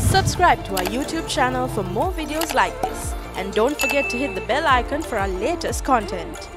Subscribe to our YouTube channel for more videos like this and don't forget to hit the bell icon for our latest content.